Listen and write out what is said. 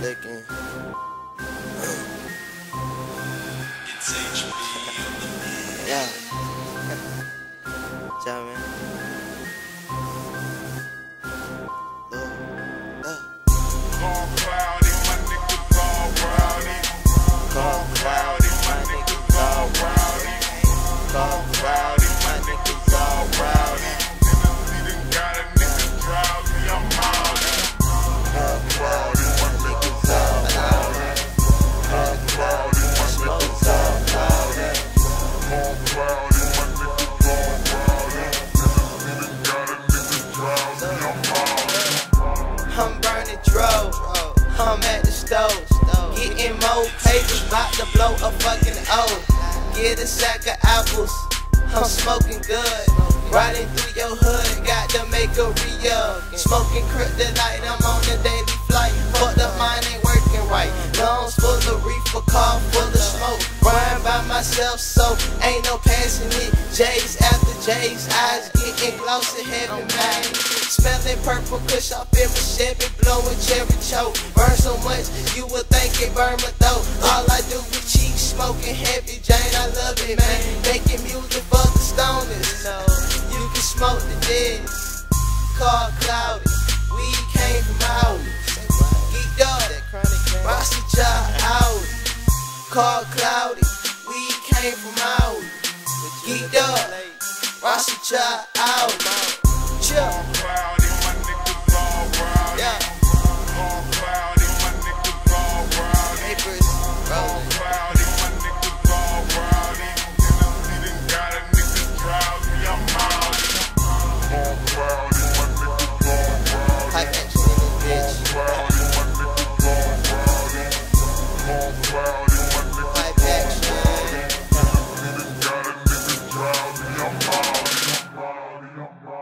licking. It's HB on the. Yeah. Ciao, man. Fucking O. Get a sack of apples. I'm smoking good. Riding through your hood, got to make a re-up. Smoking kryptonite, I'm on a daily flight. Fucked the mind ain't working right. Lungs full of reefer, car full of smoke. Riding by myself, so ain't no passing it. J's after J's, eyes getting glossy, heaven man. Smelling purple kush off in my Chevy, blowing cherry choke. Burn so much, you would think it burn my throat. All I do is cheek smoking heavy, Jane, I love it, man. Making music for the stoners. You can smoke the diz. Car cloudy, we came from Audi. Geeked up, Rasta job Audi. Car cloudy, we came from Audi. Geeked up, Rasta job Audi. Chill. God.